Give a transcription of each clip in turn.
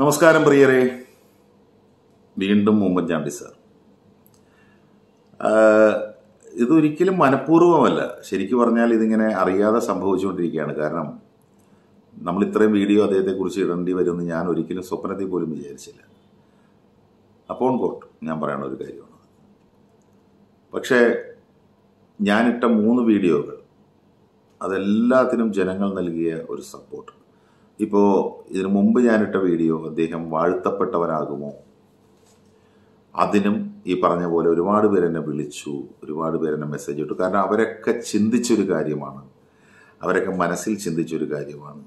നമസ്കാരം പ്രിയരെ. വീണ്ടും ഉമ്മൻചാണ്ടി സാർ. ഇതൊരിക്കലും മനഃപൂർവമല്ല. ശരിക്കും പറഞ്ഞാൽ ഇതിങ്ങനെ അറിയാതെ സംഭവിച്ചുകൊണ്ടിരിക്കുകയാണ്. കാരണം നമ്മൾ ഇത്രയും വീഡിയോ അദ്ദേഹത്തെക്കുറിച്ച് ഇടേണ്ടി വരുമെന്ന് ഞാൻ ഒരിക്കലും സ്വപ്നത്തിൽ പോലും വിചാരിച്ചില്ല. അപ്പോൺ കോട്ട് ഞാൻ പറയണ ഒരു കാര്യമാണ്. പക്ഷേ ഞാനിട്ട മൂന്ന് വീഡിയോകൾ അതെല്ലാത്തിനും ജനങ്ങൾ നൽകിയ ഒരു സപ്പോർട്ട് ഇപ്പോൾ ഇതിനു മുമ്പ് ഞാനിട്ട വീഡിയോ അദ്ദേഹം വാഴ്ത്തപ്പെട്ടവനാകുമോ അതിനും ഈ പറഞ്ഞ പോലെ ഒരുപാട് പേരെന്നെ വിളിച്ചു ഒരുപാട് പേരെന്നെ മെസ്സേജ് ഇട്ടു. കാരണം അവരൊക്കെ ചിന്തിച്ചൊരു കാര്യമാണ്. അവരൊക്കെ മനസ്സിൽ ചിന്തിച്ചൊരു കാര്യമാണ്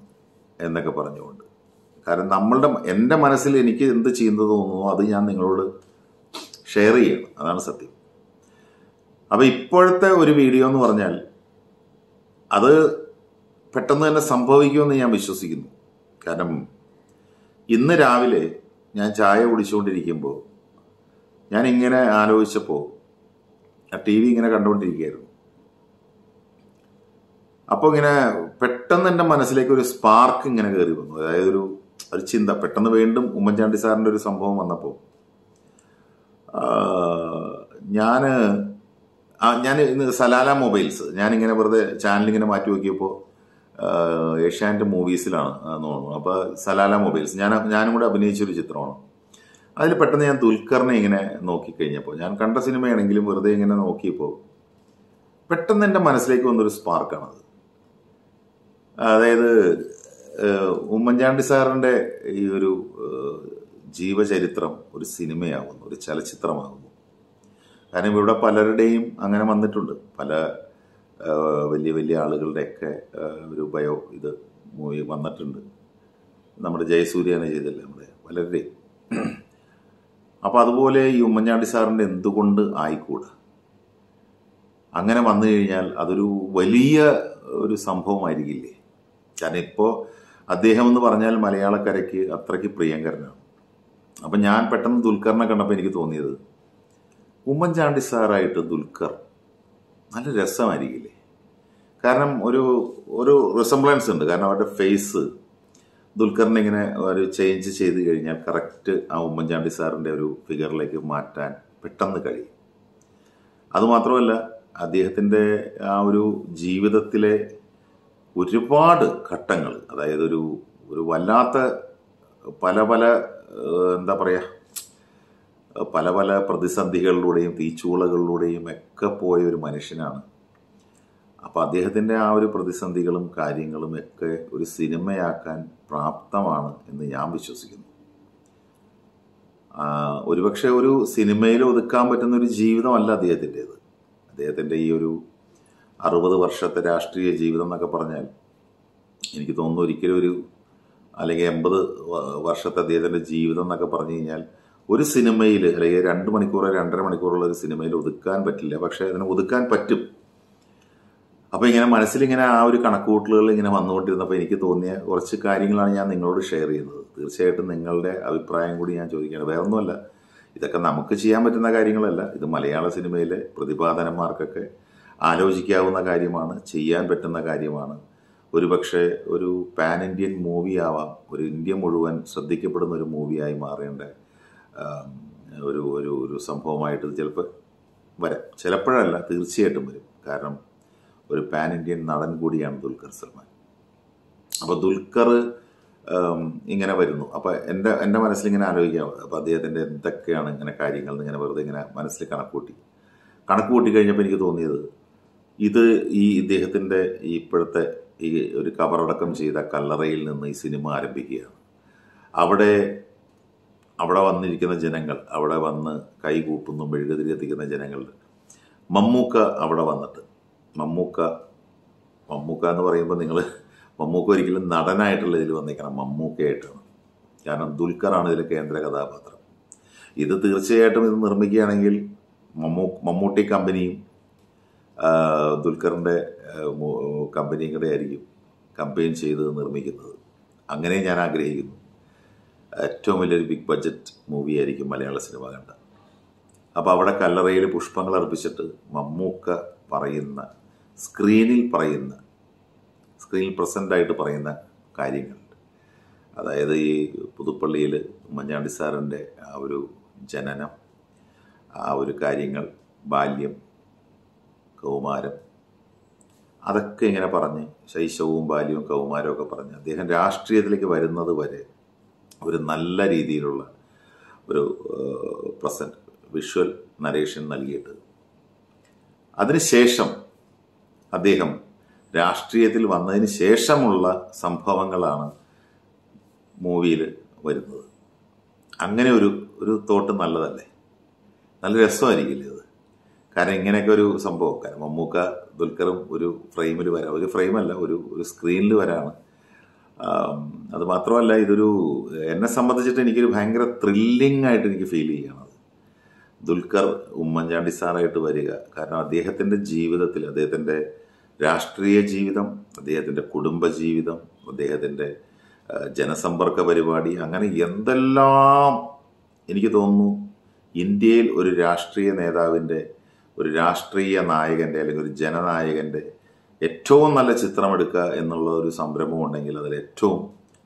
എന്നൊക്കെ പറഞ്ഞുകൊണ്ട്. കാരണം നമ്മളുടെ എന്റെ മനസ്സിൽ എനിക്ക് എന്ത് ചെയ്യുന്നത് തോന്നുന്നു അത് ഞാൻ നിങ്ങളോട് ഷെയർ ചെയ്യണം. അതാണ് സത്യം. അപ്പോൾ ഇപ്പോഴത്തെ ഒരു വീഡിയോ എന്ന് പറഞ്ഞാൽ അത് പെട്ടെന്ന് തന്നെ സംഭവിക്കുമെന്ന് ഞാൻ വിശ്വസിക്കുന്നു. കാരണം ഇന്ന് രാവിലെ ഞാൻ ചായ കുടിച്ചുകൊണ്ടിരിക്കുമ്പോൾ ഞാൻ ഇങ്ങനെ ആലോചിച്ചപ്പോൾ ആ ടി വി ഇങ്ങനെ കണ്ടുകൊണ്ടിരിക്കുകയായിരുന്നു. അപ്പോൾ ഇങ്ങനെ പെട്ടെന്ന് എന്റെ മനസ്സിലേക്ക് ഒരു സ്പാർക്ക് ഇങ്ങനെ കയറി വന്നു. അതായത് ഒരു ഒരു ചിന്ത. പെട്ടെന്ന് വീണ്ടും ഉമ്മൻചാണ്ടി സാറിന്റെ ഒരു സംഭവം വന്നപ്പോൾ ഞാൻ ഞാൻ സലാല മൊബൈൽസ് ഞാനിങ്ങനെ വെറുതെ ചാനൽ ഇങ്ങനെ മാറ്റി നോക്കിയപ്പോൾ ഏഷ്യാനെറ്റ് മൂവീസിലാണ് എന്ന് തോന്നുന്നു. അപ്പോൾ സലാല മൊബൈൽസ്. ഞാൻ ഞാനും കൂടെ അഭിനയിച്ചൊരു ചിത്രമാണ്. അതിൽ പെട്ടെന്ന് ഞാൻ ദുൽഖറിനെ ഇങ്ങനെ നോക്കിക്കഴിഞ്ഞപ്പോൾ ഞാൻ കണ്ട സിനിമയാണെങ്കിലും വെറുതെ ഇങ്ങനെ നോക്കിയപ്പോൾ പെട്ടെന്ന് എന്റെ മനസ്സിലേക്ക് വന്നൊരു സ്പാർക്കാണത്. അതായത് ഉമ്മൻചാണ്ടി സാറിന്റെ ഈ ഒരു ജീവചരിത്രം ഒരു സിനിമയാകുന്നു ഒരു ചലച്ചിത്രമാകുന്നു. കാരണം ഇവിടെ പലരുടെയും അങ്ങനെ വന്നിട്ടുണ്ട്. പല വലിയ വലിയ ആളുകളുടെയൊക്കെ ഒരു ബയോ ഇത് മൂവി വന്നിട്ടുണ്ട്. നമ്മുടെ ജയസൂര്യനെ ചെയ്തില്ല നമ്മുടെ വളരെ അപ്പോൾ അതുപോലെ ഈ ഉമ്മൻചാണ്ടി സാറിന്റെ എന്തുകൊണ്ട് ആയിക്കൂടാ? അങ്ങനെ വന്നു കഴിഞ്ഞാൽ അതൊരു വലിയ ഒരു സംഭവമായിരിക്കില്ലേ? കാരണം ഇപ്പോൾ അദ്ദേഹം എന്ന് പറഞ്ഞാൽ മലയാളക്കരയ്ക്ക് അത്രയ്ക്ക് പ്രിയങ്കരനാണ്. അപ്പം ഞാൻ പെട്ടെന്ന് ദുൽഖറിനെ കണ്ടപ്പോൾ എനിക്ക് തോന്നിയത് ഉമ്മൻചാണ്ടി സാറായിട്ട് ദുൽഖർ നല്ല രസമായിരിക്കില്ലേ? കാരണം ഒരു ഒരു റിസംബ്ലൻസ് ഉണ്ട്. കാരണം അവരുടെ ഫേസ് ദുൽഖറിനെ ഇങ്ങനെ ഒരു ചേഞ്ച് ചെയ്ത് കഴിഞ്ഞാൽ കറക്റ്റ് ആ ഉമ്മൻചാണ്ടി സാറിന്റെ ഒരു ഫിഗറിലേക്ക് മാറ്റാൻ പെട്ടെന്ന് കഴിയും. അതുമാത്രമല്ല അദ്ദേഹത്തിന്റെ ആ ഒരു ജീവിതത്തിലെ ഒരുപാട് ഘട്ടങ്ങൾ അതായത് ഒരു ഒരു വല്ലാത്ത പല പല എന്താ പറയുക പല പല പ്രതിസന്ധികളിലൂടെയും തീച്ചൂളകളിലൂടെയും ഒക്കെ പോയ ഒരു മനുഷ്യനാണ് അപ്പൊ അദ്ദേഹത്തിന്റെ ആ ഒരു പ്രതിസന്ധികളും കാര്യങ്ങളും ഒക്കെ ഒരു സിനിമയാക്കാൻ പ്രാപ്തമാണ് എന്ന് ഞാൻ വിശ്വസിക്കുന്നു. ഒരുപക്ഷെ ഒരു സിനിമയിൽ ഒതുക്കാൻ പറ്റുന്ന ഒരു ജീവിതമല്ല അദ്ദേഹത്തിന്റെത്. അദ്ദേഹത്തിന്റെ ഈ ഒരു അറുപത് വർഷത്തെ രാഷ്ട്രീയ ജീവിതം എന്നൊക്കെ പറഞ്ഞാൽ എനിക്ക് തോന്നുന്നു ഒരിക്കലും ഒരു അല്ലെങ്കിൽ എൺപത് വർഷത്തെ അദ്ദേഹത്തിന്റെ ജീവിതം എന്നൊക്കെ പറഞ്ഞു കഴിഞ്ഞാൽ ഒരു സിനിമയിൽ അല്ലെങ്കിൽ രണ്ട് മണിക്കൂറോ രണ്ടര മണിക്കൂറുള്ള ഒരു സിനിമയിൽ ഒതുക്കാൻ പറ്റില്ല. പക്ഷേ അതിനെ ഒതുക്കാൻ പറ്റും. അപ്പൊ ഇങ്ങനെ മനസ്സിലിങ്ങനെ ആ ഒരു കണക്കുകൂട്ടലുകൾ ഇങ്ങനെ വന്നുകൊണ്ടിരുന്നപ്പോൾ എനിക്ക് തോന്നിയ കുറച്ച് കാര്യങ്ങളാണ് ഞാൻ നിങ്ങളോട് ഷെയർ ചെയ്യുന്നത്. തീർച്ചയായിട്ടും നിങ്ങളുടെ അഭിപ്രായം കൂടി ഞാൻ ചോദിക്കുകയാണ്. വേറെ ഒന്നുമല്ല ഇതൊക്കെ നമുക്ക് ചെയ്യാൻ പറ്റുന്ന കാര്യങ്ങളല്ല. ഇത് മലയാള സിനിമയിലെ പ്രതിപാദനന്മാർക്കൊക്കെ ആലോചിക്കാവുന്ന കാര്യമാണ് ചെയ്യാൻ പറ്റുന്ന കാര്യമാണ്. ഒരുപക്ഷെ ഒരു പാൻ ഇന്ത്യൻ മൂവി ആവാം ഒരു ഇന്ത്യ മുഴുവൻ ശ്രദ്ധിക്കപ്പെടുന്ന ഒരു മൂവിയായി മാറേണ്ട ഒരു ഒരു ഒരു സംഭവമായിട്ട് ചിലപ്പോൾ വരാം. ചിലപ്പോഴല്ല തീർച്ചയായിട്ടും വരും. കാരണം ഒരു പാൻ ഇന്ത്യൻ നടൻ കൂടിയാണ് ദുൽഖർ സൽമാൻ. അപ്പോൾ ദുൽഖർ ഇങ്ങനെ വരുന്നു. അപ്പോൾ എന്റെ എന്റെ മനസ്സിൽ ഇങ്ങനെ ആലോചിക്കാം. അപ്പോൾ അദ്ദേഹത്തിന്റെ എന്തൊക്കെയാണ് ഇങ്ങനെ കാര്യങ്ങൾ ഇങ്ങനെ വെറുതെ ഇങ്ങനെ മനസ്സിൽ കണക്കൂട്ടി. കണക്ക് കൂട്ടി കഴിഞ്ഞപ്പോൾ എനിക്ക് തോന്നിയത് ഇത് ഈ ഇദ്ദേഹത്തിന്റെ ഈ ഇപ്പോഴത്തെ ഈ ഒരു കവറടക്കം ചെയ്ത കല്ലറയിൽ നിന്ന് ഈ സിനിമ ആരംഭിക്കുകയാണ്. അവിടെ അവിടെ വന്നിരിക്കുന്ന ജനങ്ങൾ അവിടെ വന്ന് കൈകൂപ്പുന്നു മെഴുകുതിരി എത്തിക്കുന്ന ജനങ്ങൾ മമ്മൂക്ക അവിടെ വന്നിട്ട് മമ്മൂക്ക. മമ്മൂക്ക എന്ന് പറയുമ്പോൾ നിങ്ങൾ മമ്മൂക്ക ഒരിക്കലും നടനായിട്ടുള്ള ഇതിൽ വന്നിരിക്കണം മമ്മൂക്കയായിട്ടാണ്. കാരണം ദുൽഖറാണ് ഇതിലെ കേന്ദ്ര കഥാപാത്രം. ഇത് തീർച്ചയായിട്ടും ഇത് നിർമ്മിക്കുകയാണെങ്കിൽ മമ്മൂ മമ്മൂട്ടി കമ്പനിയും ദുൽഖറിന്റെ കമ്പനിയും കൂടെ ആയിരിക്കും കമ്പയിൻ ചെയ്ത് നിർമ്മിക്കുന്നത്. അങ്ങനെ ഞാൻ ആഗ്രഹിക്കുന്നു. ഏറ്റവും വലിയൊരു ബിഗ് ബഡ്ജറ്റ് മൂവി ആയിരിക്കും മലയാള സിനിമ കണ്ട. അപ്പോൾ അവിടെ കല്ലറയിൽ പുഷ്പങ്ങൾ അർപ്പിച്ചിട്ട് മമ്മൂക്ക പറയുന്ന സ്ക്രീനിൽ പറയുന്ന സ്ക്രീനിൽ പ്രസന്റ് ആയിട്ട് പറയുന്ന കാര്യങ്ങളുണ്ട് അതായത് ഈ പുതുപ്പള്ളിയിൽ ഉമ്മൻചാണ്ടി സാറിന്റെ ആ ഒരു ജനനം ആ ഒരു കാര്യങ്ങൾ ബാല്യം കൗമാരം അതൊക്കെ ഇങ്ങനെ പറഞ്ഞ് ശൈശവവും ബാല്യവും കൗമാരവും ഒക്കെ പറഞ്ഞ് അദ്ദേഹം രാഷ്ട്രീയത്തിലേക്ക് വരുന്നത് വരെ ഒരു നല്ല രീതിയിലുള്ള ഒരു പ്രസന്റ് വിഷ്വൽ നരേഷൻ നൽകിയിട്ട്. അതിനുശേഷം അദ്ദേഹം രാഷ്ട്രീയത്തിൽ വന്നതിന് ശേഷമുള്ള സംഭവങ്ങളാണ് മൂവിയിൽ വരുന്നത്. അങ്ങനെ ഒരു ഒരു തോട്ട് നല്ലതല്ലേ? നല്ല രസമായിരിക്കില്ലേ അത്? കാരണം ഇങ്ങനെയൊക്കെ ഒരു സംഭവം. കാരണം മമ്മൂക്ക ദുൽഖറും ഒരു ഫ്രെയിമിൽ വരാം ഒരു ഫ്രെയിമല്ല ഒരു ഒരു സ്ക്രീനിൽ വരാണ്. അത് മാത്രമല്ല ഇതൊരു എന്നെ സംബന്ധിച്ചിട്ട് എനിക്കൊരു ഭയങ്കര ത്രില്ലിംഗ് ആയിട്ട് എനിക്ക് ഫീൽ ചെയ്യണത് ദുൽഖർ ഉമ്മൻചാണ്ടി സാറായിട്ട് വരിക. കാരണം അദ്ദേഹത്തിന്റെ ജീവിതത്തിൽ അദ്ദേഹത്തിന്റെ രാഷ്ട്രീയ ജീവിതം അദ്ദേഹത്തിന്റെ കുടുംബജീവിതം അദ്ദേഹത്തിന്റെ ജനസമ്പർക്ക പരിപാടി അങ്ങനെ എന്തെല്ലാം എനിക്ക് തോന്നുന്നു ഇന്ത്യയിൽ ഒരു രാഷ്ട്രീയ നേതാവിന്റെ ഒരു രാഷ്ട്രീയ നായകന്റെ അല്ലെങ്കിൽ ഒരു ജനനായകന്റെ ഏറ്റവും നല്ല ചിത്രമെടുക്കുക എന്നുള്ള ഒരു സംരംഭം ഉണ്ടെങ്കിൽ അതിൽ ഏറ്റവും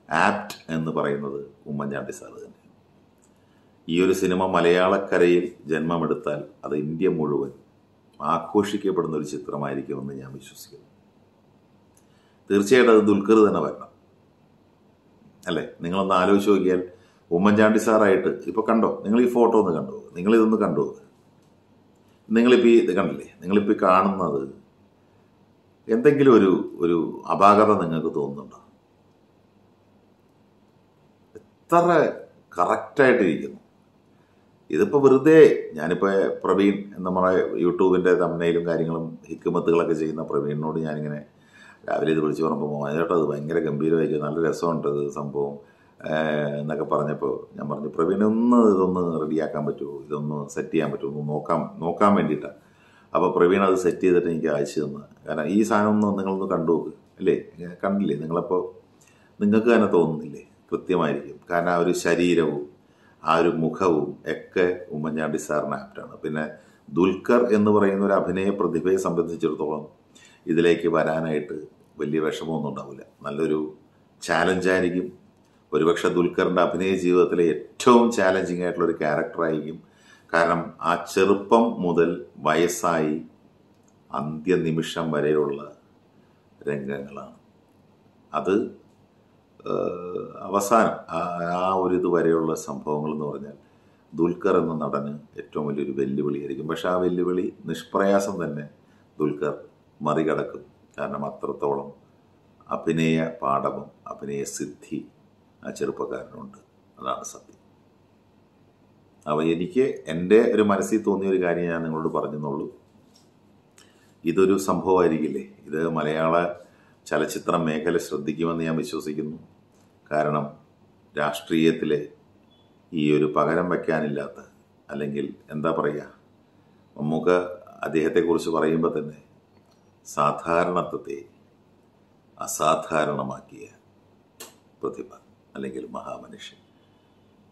ആപ്റ്റ് എന്ന് പറയുന്നത് ഉമ്മൻചാണ്ടി സാർ തന്നെ ഈ ഒരു സിനിമ മലയാളക്കരയിൽ ജന്മമെടുത്താൽ അത് ഇന്ത്യ മുഴുവൻ ആഘോഷിക്കപ്പെടുന്ന ഒരു ചിത്രമായിരിക്കുമെന്ന് ഞാൻ വിശ്വസിക്കുന്നു. തീർച്ചയായിട്ടും അത് ദുൽഖർ തന്നെ വരണം. അല്ലേ? നിങ്ങളൊന്ന് ആലോചിച്ച് നോക്കിയാൽ ഉമ്മൻചാണ്ടി സാറായിട്ട് ഇപ്പൊ കണ്ടോ? നിങ്ങൾ ഈ ഫോട്ടോ ഒന്ന് കണ്ടോ? നിങ്ങൾ ഇതൊന്ന് കണ്ടോ? നിങ്ങളിപ്പോ ഈ ഇത് കണ്ടില്ലേ? നിങ്ങളിപ്പോ ഈ കാണുന്നത് എന്തെങ്കിലും ഒരു ഒരു അപാകത നിങ്ങൾക്ക് തോന്നുന്നുണ്ടോ? എത്ര കറക്റ്റായിട്ടിരിക്കുന്നു ഇതിപ്പോ വെറുതെ ഞാനിപ്പോൾ പ്രവീൺ നമ്മുടെ യൂട്യൂബിന്റെ തമ്മനയിലും കാര്യങ്ങളും ഹിക്കുമത്തുകളൊക്കെ ചെയ്യുന്ന പ്രവീണിനോട് ഞാനിങ്ങനെ രാവിലെ ഇത് വിളിച്ച് പറഞ്ഞപ്പോൾ മോനേട്ടാ ഭയങ്കര ഗംഭീരമായിരിക്കും. നല്ല രസമുണ്ട് ഇത് സംഭവം. എന്നൊക്കെ പറഞ്ഞപ്പോൾ ഞാൻ പറഞ്ഞു പ്രവീൺ ഒന്ന് ഇതൊന്ന് റെഡിയാക്കാൻ പറ്റുമോ? ഇതൊന്ന് സെറ്റ് ചെയ്യാൻ പറ്റുമോ? ഒന്ന് നോക്കാം നോക്കാൻ വേണ്ടിയിട്ടാണ് അപ്പോൾ പ്രവീൺ അത് സെറ്റ് ചെയ്തിട്ട് എനിക്ക് അയച്ചു തന്നു. കാരണം ഈ സാധനം ഒന്ന് നിങ്ങളൊന്ന് കണ്ടു നോക്ക് അല്ലേ? കണ്ടില്ലേ? നിങ്ങളപ്പോൾ നിങ്ങൾക്ക് തന്നെ തോന്നുന്നില്ലേ? കൃത്യമായിരിക്കും. കാരണം ആ ഒരു ശരീരവും ആ ഒരു മുഖവും ഒക്കെ ഉമ്മൻചാണ്ടി സാറിന് ആപ്റ്റാണ് പിന്നെ ദുൽഖർ എന്ന് പറയുന്ന ഒരു അഭിനയ പ്രതിഭയെ സംബന്ധിച്ചിടത്തോളം ഇതിലേക്ക് വരാനായിട്ട് വലിയ വിഷമമൊന്നും ഉണ്ടാവില്ല. നല്ലൊരു ചാലഞ്ചായിരിക്കും ഒരുപക്ഷെ ദുൽഖറിന്റെ അഭിനയ ജീവിതത്തിലെ ഏറ്റവും ചാലഞ്ചിങ് ആയിട്ടുള്ള ഒരു ക്യാരക്ടറായിരിക്കും കാരണം ആ ചെറുപ്പം മുതൽ വയസ്സായി അന്ത്യനിമിഷം വരെയുള്ള രംഗങ്ങളാണ്. അത് അവസാനം ആ ഒരു ഇതുവരെയുള്ള സംഭവങ്ങൾ എന്ന് പറഞ്ഞാൽ ദുൽഖർ എന്ന നടന് ഏറ്റവും വലിയൊരു വെല്ലുവിളിയായിരിക്കും പക്ഷെ ആ വെല്ലുവിളി നിഷ്പ്രയാസം തന്നെ ദുൽഖർ മറികടക്കും. കാരണം അത്രത്തോളം അഭിനയ പാഠവും അഭിനയ സിദ്ധി ആ ചെറുപ്പക്കാരനുണ്ട്. അതാണ് സത്യം. അപ്പോൾ എനിക്ക് എന്റെ ഒരു മനസ്സിൽ തോന്നിയ ഒരു കാര്യം ഞാൻ നിങ്ങളോട് പറഞ്ഞെന്നുള്ളൂ. ഇതൊരു സംഭവമായിരിക്കില്ലേ? ഇത് മലയാള ചലച്ചിത്ര മേഖല ശ്രദ്ധിക്കുമെന്ന് ഞാൻ വിശ്വസിക്കുന്നു. കാരണം രാഷ്ട്രീയത്തിലെ ഈ ഒരു പകരം വയ്ക്കാനില്ലാത്ത അല്ലെങ്കിൽ എന്താ പറയുക നമുക്ക് അദ്ദേഹത്തെക്കുറിച്ച് പറയുമ്പോൾ തന്നെ സാധാരണത്വത്തെ അസാധാരണമാക്കിയ പ്രതിഭ അല്ലെങ്കിൽ മഹാമനുഷ്യൻ.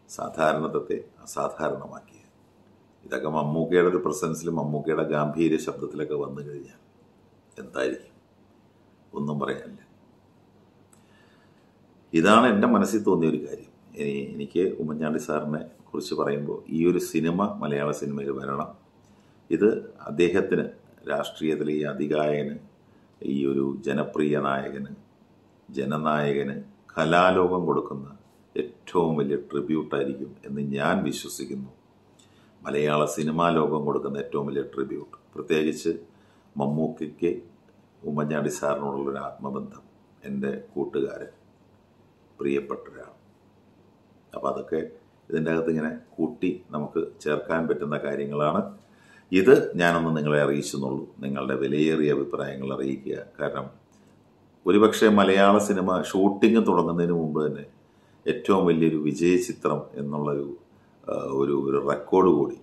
സാധാരണത്വത്തെ അസാധാരണമാക്കിയ. ഇതൊക്കെ മമ്മൂക്കയുടെ ഒരു പ്രസൻസിൽ മമ്മൂക്കയുടെ ഗാംഭീര്യ ശബ്ദത്തിലൊക്കെ വന്നു കഴിഞ്ഞാൽ എന്തായിരിക്കും? ഒന്നും പറയാനില്ല. ഇതാണ് എന്റെ മനസ്സിൽ തോന്നിയ ഒരു കാര്യം. എനി- എനിക്ക് ഉമ്മൻചാണ്ടി സാറിനെ കുറിച്ച് പറയുമ്പോൾ ഈ ഒരു സിനിമ മലയാള സിനിമയിൽ വരണം. ഇത് അദ്ദേഹത്തിന് രാഷ്ട്രീയത്തിലെ ഈ അധികായന് ഈ ഒരു ജനപ്രിയ നായകന് ജനനായകന് കലാലോകം കൊടുക്കുന്ന ഏറ്റവും വലിയ ട്രിബ്യൂട്ടായിരിക്കും എന്ന് ഞാൻ വിശ്വസിക്കുന്നു. മലയാള സിനിമാ ലോകം കൊടുക്കുന്ന ഏറ്റവും വലിയ ട്രിബ്യൂട്ട് പ്രത്യേകിച്ച് മമ്മൂക്കയ്ക്ക് ഉമ്മൻചാണ്ടി സാറിനോടുള്ളൊരു ആത്മബന്ധം എന്റെ കൂട്ടുകാരൻ. പ്രിയപ്പെട്ട ഒരാൾ അപ്പോൾ അതൊക്കെ ഇതിന്റെ അകത്ത് ഇങ്ങനെ കൂട്ടി നമുക്ക് ചേർക്കാൻ പറ്റുന്ന കാര്യങ്ങളാണ്. ഇത് ഞാനൊന്ന് നിങ്ങളെ അറിയിച്ചെന്നുള്ളൂ. നിങ്ങളുടെ വിലയേറിയ അഭിപ്രായങ്ങൾ അറിയിക്കുക. കാരണം ഒരുപക്ഷെ മലയാള സിനിമ ഷൂട്ടിംഗ് തുടങ്ങുന്നതിന് മുമ്പ് തന്നെ ഏറ്റവും വലിയൊരു വിജയ ചിത്രം എന്നുള്ളൊരു ഒരു ഒരു റെക്കോർഡ് കൂടി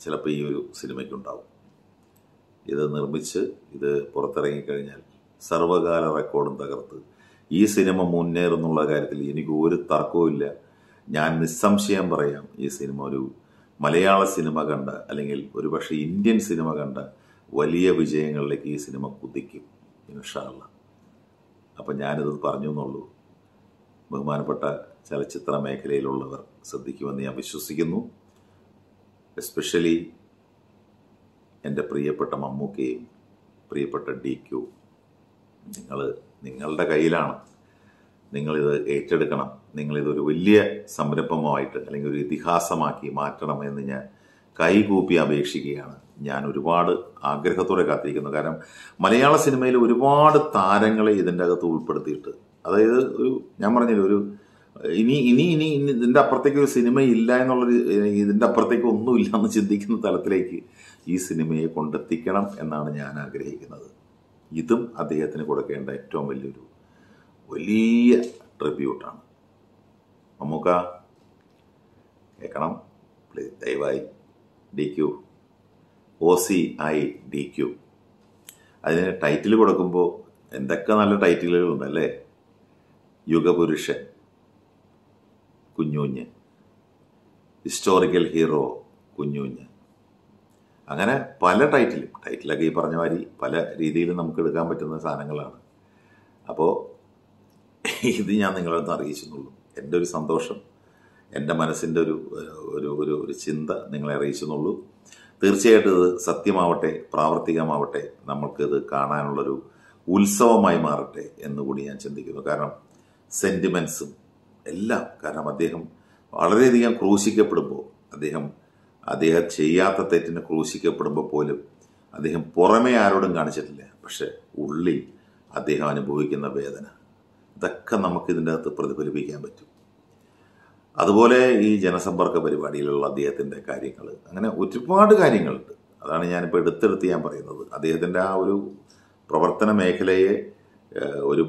ചിലപ്പോൾ ഈ ഒരു സിനിമയ്ക്കുണ്ടാവും. ഇത് നിർമ്മിച്ച് ഇത് പുറത്തിറങ്ങിക്കഴിഞ്ഞാൽ സർവകാല റെക്കോർഡും തകർത്ത് ഈ സിനിമ മുന്നേറുന്നുള്ള കാര്യത്തിൽ എനിക്ക് ഒരു തർക്കവുമില്ല ഞാൻ നിസ്സംശയം പറയാം ഈ സിനിമ ഒരു മലയാള സിനിമ കണ്ട അല്ലെങ്കിൽ ഒരുപക്ഷെ ഇന്ത്യൻ സിനിമ കണ്ട വലിയ വിജയങ്ങളിലേക്ക് ഈ സിനിമ കുതിക്കും ഇൻഷാള്ള അപ്പം ഞാനിത് പറഞ്ഞു എന്നുള്ളൂ. ബഹുമാനപ്പെട്ട ചലച്ചിത്ര മേഖലയിലുള്ളവർ ശ്രദ്ധിക്കുമെന്ന് ഞാൻ വിശ്വസിക്കുന്നു. എസ്പെഷ്യലി എന്റെ പ്രിയപ്പെട്ട മമ്മൂക്കയും പ്രിയപ്പെട്ട ഡി ക്യു. നിങ്ങൾ നിങ്ങളുടെ കയ്യിലാണ്. നിങ്ങളിത് ഏറ്റെടുക്കണം. നിങ്ങളിതൊരു വലിയ സംരംഭമായിട്ട് അല്ലെങ്കിൽ ഒരു ഇതിഹാസമാക്കി മാറ്റണം എന്ന് ഞാൻ കൈകൂപ്പി അപേക്ഷിക്കുകയാണ്. ഞാൻ ഒരുപാട് ആഗ്രഹത്തോടെ കാത്തിരിക്കുന്നു. കാരണം മലയാള സിനിമയിൽ ഒരുപാട് താരങ്ങളെ ഇതിന്റെ അകത്ത് ഉൾപ്പെടുത്തിയിട്ട്. അതായത് ഒരു ഞാൻ പറഞ്ഞില്ല ഒരു ഇനി ഇനി ഇനി ഇനി ഇതിന്റെ അപ്പുറത്തേക്ക് ഒരു സിനിമ ഇല്ല എന്നുള്ളൊരു ഇതിന്റെ അപ്പുറത്തേക്ക് ഒന്നുമില്ല എന്ന് ചിന്തിക്കുന്ന തലത്തിലേക്ക് ഈ സിനിമയെ കൊണ്ടെത്തിക്കണം എന്നാണ് ഞാൻ ആഗ്രഹിക്കുന്നത്. ഇതും അദ്ദേഹത്തിന് കൊടുക്കേണ്ട ഏറ്റവും വലിയൊരു വലിയ ട്രിബ്യൂട്ടാണ് നമുക്ക് കേൾക്കണം. പ്ലീസ് ദയവായി D Q O C I D Q അതിന് ടൈറ്റിൽ കൊടുക്കുമ്പോൾ എന്തൊക്കെ നല്ല ടൈറ്റിലുകളുണ്ട് അല്ലേ? യുഗപുരുഷൻ കുഞ്ഞുഞ്ഞ്. ഹിസ്റ്റോറിക്കൽ ഹീറോ കുഞ്ഞുഞ്ഞ്. അങ്ങനെ പല ടൈറ്റിലും ടൈറ്റിലൊക്കെ ഈ പറഞ്ഞ മാതിരി പല രീതിയിലും നമുക്ക് എടുക്കാൻ പറ്റുന്ന സാധനങ്ങളാണ്. അപ്പോൾ ഇത് ഞാൻ നിങ്ങളൊന്ന് അറിയിച്ചെന്നുള്ളൂ എന്റെ ഒരു സന്തോഷം എന്റെ മനസ്സിന്റെ ഒരു ഒരു ഒരു ഒരു ചിന്ത നിങ്ങളെ അറിയിച്ചെന്നുള്ളൂ തീർച്ചയായിട്ടും ഇത് സത്യമാവട്ടെ പ്രാവർത്തികമാവട്ടെ നമ്മൾക്കിത് കാണാനുള്ളൊരു ഉത്സവമായി മാറട്ടെ എന്നുകൂടി ഞാൻ ചിന്തിക്കുന്നു. കാരണം സെന്റിമെൻസും എല്ലാം കാരണം അദ്ദേഹം വളരെയധികം ക്രൂശിക്കപ്പെടുമ്പോൾ അദ്ദേഹം അദ്ദേഹം ചെയ്യാത്ത തെറ്റിന് ക്രൂശിക്കപ്പെടുമ്പോൾ പോലും അദ്ദേഹം പുറമേ ആരോടും കാണിച്ചിട്ടില്ല. പക്ഷെ ഉള്ളിൽ അദ്ദേഹം അനുഭവിക്കുന്ന വേദന ഇതൊക്കെ നമുക്ക് ഇതിന്റെ അകത്ത് പ്രതിഫലിപ്പിക്കാൻ പറ്റും. അതുപോലെ ഈ ജനസമ്പർക്ക പരിപാടിയിലുള്ള അദ്ദേഹത്തിന്റെ കാര്യങ്ങൾ അങ്ങനെ ഒരുപാട് കാര്യങ്ങളുണ്ട്. അതാണ് ഞാനിപ്പോൾ എടുത്തെടുത്ത് ഞാൻ പറയുന്നത്. അദ്ദേഹത്തിന്റെ ആ ഒരു പ്രവർത്തന മേഖലയെ ഒരു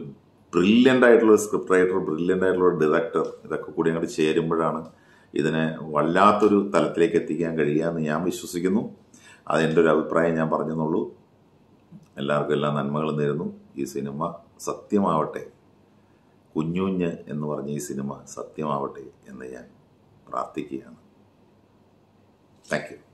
ബ്രില്യന്റ് ആയിട്ടുള്ള സ്ക്രിപ്റ്റ് റൈറ്റർ ബ്രില്യന്റ് ആയിട്ടുള്ള ഡയറക്ടർ ഇതൊക്കെ കൂടി അങ്ങോട്ട് ചേരുമ്പോഴാണ് ഇതിനെ വല്ലാത്തൊരു തലത്തിലേക്ക് എത്തിക്കാൻ കഴിയുക എന്ന് ഞാൻ വിശ്വസിക്കുന്നു. അതെന്റെ ഒരു അഭിപ്രായം ഞാൻ പറഞ്ഞെന്നുള്ളൂ. എല്ലാവർക്കും എല്ലാ നന്മകളും നേരുന്നു. ഈ സിനിമ സത്യമാവട്ടെ കുഞ്ഞുഞ്ഞ് എന്ന് പറഞ്ഞ ഈ സിനിമ സത്യമാവട്ടെ എന്ന് ഞാൻ പ്രാർത്ഥിക്കുകയാണ്. Thank you.